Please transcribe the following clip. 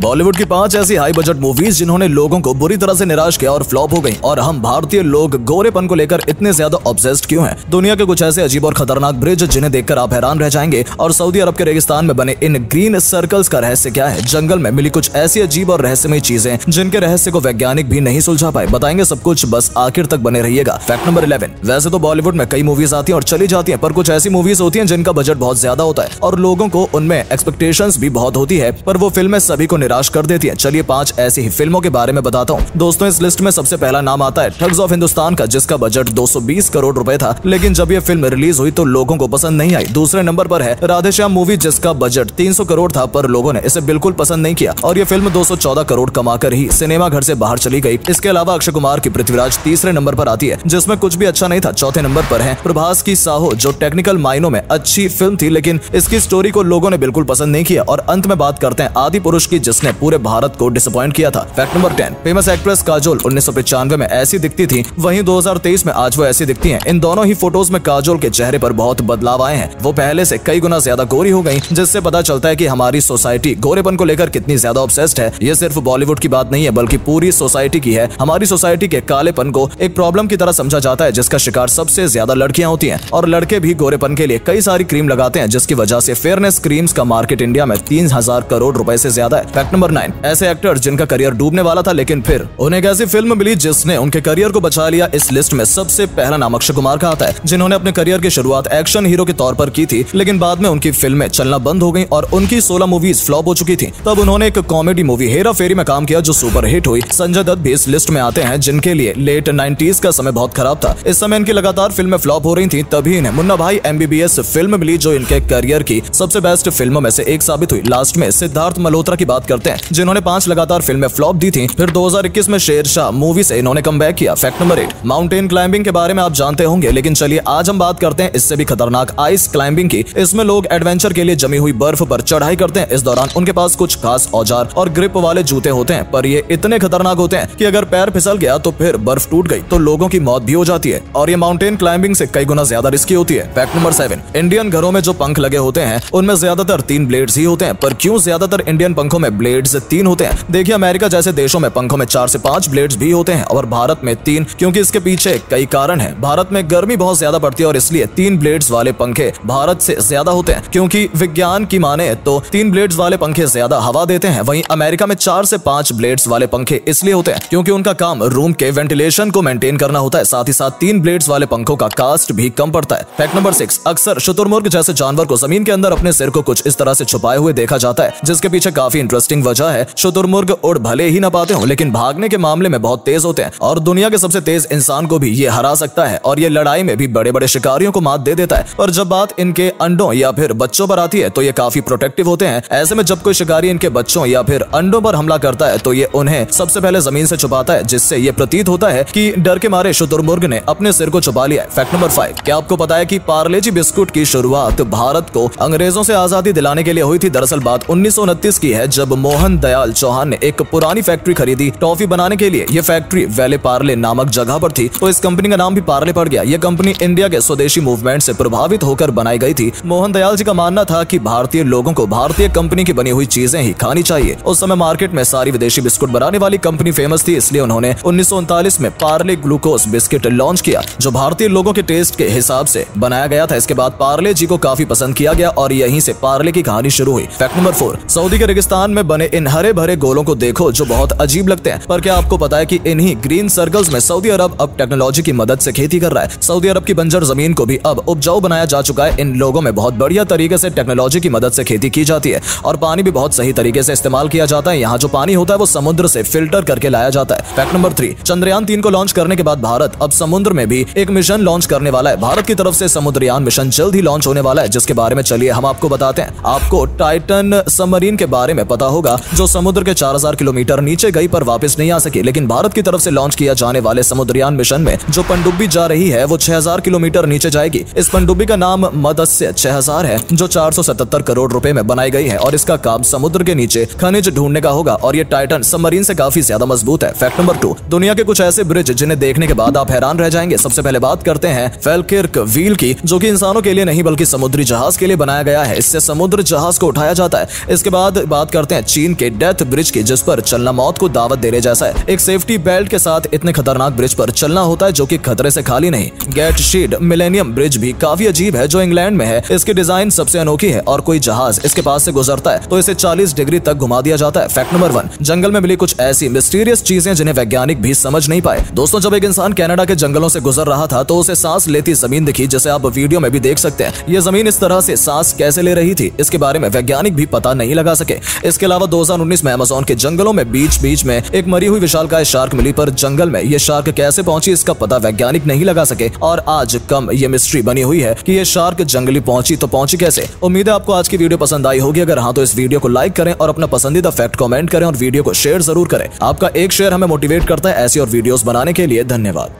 बॉलीवुड की पाँच ऐसी हाई बजट मूवीज़ जिन्होंने लोगों को बुरी तरह से निराश किया और फ्लॉप हो गई। और हम भारतीय लोग गोरेपन को लेकर इतने ज़्यादा ऑब्सेस्ड क्यों हैं? दुनिया के कुछ ऐसे अजीब और खतरनाक ब्रिज जिन्हें देखकर आप हैरान रह जाएँगे। और सऊदी अरब के रेगिस्तान में बने इन ग्रीन सर्कल्स का रहस्य क्या है? जंगल में मिली कुछ ऐसी अजीब और रहस्यमय चीज़ें, जिनके रहस्य को वैज्ञानिक भी नहीं सुलझा पाए। बताएँगे सब कुछ, बस आखिर तक बने रहिएगा। फैक्ट नंबर इलेवन वैसे तो बॉलीवुड में कई मूवीज़ आती है और चली जाती है, पर कुछ ऐसी मूवीज़ होती है जिनका बजट बहुत ज़्यादा होता है। और लोगों को उनमें एक्सपेक्टेशन भी बहुत होती है, पर वो फ़िल्में सभी को निराश कर देती है। चलिए पाँच ऐसी ही फ़िल्मों के बारे में बताता हूँ। दोस्तों, इस लिस्ट में सबसे पहला नाम आता है ठग्स ऑफ़ हिंदुस्तान का, जिसका बजट 220 करोड़ रुपए था। लेकिन जब यह फ़िल्म रिलीज़ हुई तो लोगों को पसंद नहीं आई। दूसरे नंबर पर है राधेश्याम मूवी जिसका बजट 300 करोड़ था, पर लोगों ने इसे बिल्कुल पसंद नहीं किया। और ये फ़िल्म 214 करोड़ कमाकर ही सिनेमा घर से बाहर चली गई। इसके अलावा अक्षय कुमार की पृथ्वीराज तीसरे नंबर पर आती है, जिसमें कुछ भी अच्छा नहीं था। चौथे नंबर पर है प्रभास की साहो, जो टेक्निकल मायनों में अच्छी फ़िल्म थी, लेकिन इसकी स्टोरी को लोगों ने बिल्कुल पसंद नहीं किया। और अंत में बात करते हैं आदि पुरुष की जिसने पूरे भारत को डिसअपॉइंट किया था। Fact number ten famous actress Kajol उन्नीस में ऐसी दिखती थी। वहीं 2023 में आज वो ऐसी दिखती है। इन दोनों ही फ़ोटोज़ में काजोल के चेहरे पर बहुत बदलाव आए हैं। वो पहले से कई गुना ज़्यादा गोरी हो गई, जिससे पता चलता है की हमारी सोसाइटी गोरेपन को लेकर कितनी ज़्यादा ऑब्सेस्ड है। ये सिर्फ़ बॉलीवुड की बात नहीं है, बल्कि पूरी सोसाइटी की है। हमारी सोसाइटी के कालेपन को एक प्रॉब्लम की तरह समझा जाता है, जिसका शिकार सबसे ज़्यादा लड़कियाँ होती हैं। और लड़के भी गोरेपन के लिए कई सारी क्रीम लगाते हैं, जिसकी वजह से फेयरनेस क्रीम्स का मार्केट इंडिया में तीन हज़ार करोड़ रुपए से ज़्यादा है। फैक्ट नंबर नाइन ऐसे एक्टर जिनका करियर डूबने वाला था, लेकिन फिर उन्हें एक ऐसी फ़िल्म मिली जिसने उनके करियर को बचा लिया। इस लिस्ट में सबसे पहला नाम अक्षय कुमार का आता है, जिन्होंने अपने करियर की शुरुआत एक्शन हीरो के तौर पर की थी, लेकिन बाद में उनकी फ़िल्में चलना बंद हो गई और उनकी 16 मूवीज़ फ्लॉप हो चुकी थी। तब उन्होंने एक कॉमेडी मूवी हेरा फेरी में काम किया, जो सुपर हिट हुई। संजय दत्त भी इस लिस्ट में आते हैं, जिनके लिए लेट नाइन्टीज का समय बहुत खराब था। इस समय इनकी लगातार फ़िल्में फ्लॉप हो रही थी, तभी इन्हें मुन्ना भाई एमबीबीएस फ़िल्म मिली, जो इनके करियर की सबसे बेस्ट फ़िल्मों में से एक साबित हुई। लास्ट में सिद्धार्थ मल्होत्रा की बात करते हैं। जिन्होंने पाँच लगातार फ़िल्में फ्लॉप दी थी, फिर 2021 में शेरशाह मूवी से इन्होंने कम किया fact number eight mountain climbing के बारे में आप जानते होंगे, लेकिन चलिए आज हम बात करते हैं इससे भी खतरनाक आइस क्लाइंबिंग की। इसमें लोग एडवेंचर के लिए जमी हुई बर्फ़ पर चढ़ाई करते हैं। इस दौरान उनके पास कुछ खास औज़ार और ग्रिप वाले जूते होते हैं, पर ये इतने खतरनाक होते हैं की अगर पैर फिसल गया तो फिर बर्फ़ टूट गई तो लोगों की मौत भी हो जाती है। और ये माउंटेन क्लाइंबिंग से कई गुना ज़्यादा रिस्की होती है। फैक्ट नंबर सेवन इंडियन घरों में जो पंख लगे होते हैं, उनमें ज़्यादातर तीन ब्लेड्स ही होते हैं, पर क्यों ज़्यादातर इंडियन पंखों में ब्लेड्स तीन होते हैं। देखिए, अमेरिका जैसे देशों में पंखों में चार से पाँच ब्लेड्स भी होते हैं और भारत में तीन, क्योंकि इसके पीछे कई कारण है। भारत में गर्मी बहुत ज़्यादा पड़ती है और इसलिए तीन ब्लेड्स वाले पंखे भारत से ज़्यादा होते हैं, क्योंकि विज्ञान की माने तो तीन ब्लेड्स वाले पंखे ज़्यादा हवा देते हैं। वहीं अमेरिका में चार से पाँच ब्लेड्स वाले पंखे इसलिए होते हैं, क्योंकि उनका काम रूम के वेंटिलेशन को मेंटेन करना होता है। साथ ही साथ तीन ब्लेड्स वाले पंखों का कास्ट भी कम पड़ता है। फैक्ट नंबर सिक्स, अक्सर शुतुरमुर्ग जैसे जानवर को ज़मीन के अंदर अपने सिर को कुछ इस तरह से छुपाए हुए देखा जाता है, जिसके पीछे काफ़ी इंटरेस्टिंग वजह है। शुतुरमुर्ग उड़ भले ही ना पाते हो, लेकिन भागने के मामले में बहुत तेज होते हैं। और दुनिया के सबसे तेज इंसान को भी ये हरा सकता है। और ये लड़ाई में भी बड़े बड़े शिकारियों को मात दे देता है। और जब बात इनके अंडों या फिर बच्चों पर आती है तो ये काफ़ी प्रोटेक्टिव होते हैं। ऐसे में जब कोई शिकारी इनके बच्चों या फिर अंडों पर हमला करता है तो ये उन्हें सबसे पहले ज़मीन से छुपाता है, जिससे ये प्रतीत होता है कि डर के मारे शुतुरमुर्ग ने अपने सिर को छुपा लिया फैक्ट नंबर फाइव क्या आपको पता है कि पार्लेजी बिस्कुट की शुरुआत भारत को अंग्रेज़ों से आज़ादी दिलाने के लिए हुई थी? दरअसल बात उन्नीस सौ उनतीस की है, जब मोहन दयाल चौहान ने एक पुरानी फैक्ट्री खरीदी टॉफी बनाने के लिए। ये फैक्ट्री वैले पार्ले नामक जगह पर थी तो इस कंपनी का नाम भी पार्ले पड़ गया। ये कंपनी इंडिया के स्वदेशी मूवमेंट से प्रभावित होकर बनाई गई थी। मोहन दयाल जी का मानना था कि भारतीय लोगों को भारतीय कंपनी की बनी हुई चीज़ें ही खानी चाहिए। उस समय मार्केट में सारी विदेशी बिस्कुट बनाने वाली कंपनी फ़ेमस थी, इसलिए उन्होंने उन्नीस सौ उनतालीस में पार्ले ग्लूकोज बिस्किट लॉन्च किया, जो भारतीय लोगों के टेस्ट के हिसाब से बनाया गया था। इसके बाद पार्ले जी को काफ़ी पसंद किया गया और यहीं से पार्ले की कहानी शुरू हुई। फैक्ट नंबर फोर सऊदी के रेगिस्तान में बने इन हरे भरे गोलों को देखो जो बहुत अजीब लगते हैं। पर क्या आपको पता है कि इन्हीं ग्रीन सर्कल्स में सऊदी अरब अब टेक्नोलॉजी की मदद से खेती कर रहा है? सऊदी अरब की बंजर ज़मीन को भी अब उपजाऊ बनाया जा चुका है। इन लोगों में बहुत बढ़िया तरीके से टेक्नोलॉजी की मदद से खेती की जाती है और पानी भी बहुत सही तरीके से इस्तेमाल किया जाता है। यहाँ जो पानी होता है वो समुद्र से फ़िल्टर करके लाया जाता है। फैक्ट नंबर थ्री, चंद्रयान तीन को लॉन्च करने के बाद भारत अब समुद्र में भी एक मिशन लॉन्च करने वाला है। भारत की तरफ़ से समुद्रयान मिशन जल्द ही लॉन्च होने वाला है, जिसके बारे में चलिए हम आपको बताते हैं। आपको टाइटन सबमरीन के बारे में पता होगा, जो समुद्र के 4000 किलोमीटर नीचे गई पर वापस नहीं आ सकी। लेकिन भारत की तरफ़ से लॉन्च किया जाने वाले समुद्रयान मिशन में, जो पनडुब्बी जा रही है, वो 6000 किलोमीटर नीचे जाएगी। इस पनडुब्बी का नाम मदस्य 6000 है, जो 477 करोड़ रुपए में बनाई गई है, और इसका काम समुद्र के नीचे खनिज ढूँढने का होगा, और ये टाइटन सबमरीन से काफ़ी ज़्यादा मज़बूत है। फैक्ट नंबर टू दुनिया के कुछ ऐसे ब्रिज जिन्हें देखने के बाद आप हैरान रह जाएँगे। सबसे पहले बात करते हैं फेलकिर्क व्हील की, जो की इंसानों के लिए नहीं, बल्कि समुद्री जहाज़ के लिए बनाया गया है। इससे समुद्र जहाज़ को उठाया जाता है। इसके बाद बात करते हैं चीन के डेथ ब्रिज की जिस पर चलना मौत को दावत देने जैसा है। एक सेफ्टी बेल्ट के साथ इतने खतरनाक ब्रिज पर चलना होता है जो कि खतरे से खाली नहीं। गेट शीड मिलेनियम ब्रिज भी काफ़ी अजीब है, जो इंग्लैंड में है। इसकी डिज़ाइन सबसे अनोखी है और कोई जहाज़ इसके पास से गुजरता है तो इसे 40 डिग्री तक घुमा दिया जाता है। फैक्ट नंबर वन जंगल में मिली कुछ ऐसी मिस्टीरियस चीज़ें जिन्हें वैज्ञानिक भी समझ नहीं पाए। दोस्तों, जब एक इंसान कनाडा के जंगलों से गुजर रहा था तो उसे सांस लेती ज़मीन दिखी, जिसे आप वीडियो में भी देख सकते हैं। ये ज़मीन इस तरह से सांस कैसे ले रही थी, इसके बारे में वैज्ञानिक भी पता नहीं लगा सके। इसके अलावा 2019 में अमेजोन के जंगलों में बीच बीच में एक मरी हुई विशालकाय शार्क मिली, पर जंगल में ये शार्क कैसे पहुँची इसका पता वैज्ञानिक नहीं लगा सके। और आज कम ये मिस्ट्री बनी हुई है कि ये शार्क जंगली पहुँची तो पहुँची कैसे। उम्मीद है आपको आज की वीडियो पसंद आई होगी। अगर हाँ तो इस वीडियो को लाइक करें और अपना पसंदीदा फैक्ट कमेंट करें और वीडियो को शेयर ज़रूर करें। आपका एक शेयर हमें मोटिवेट करता है ऐसी और वीडियोस बनाने के लिए धन्यवाद।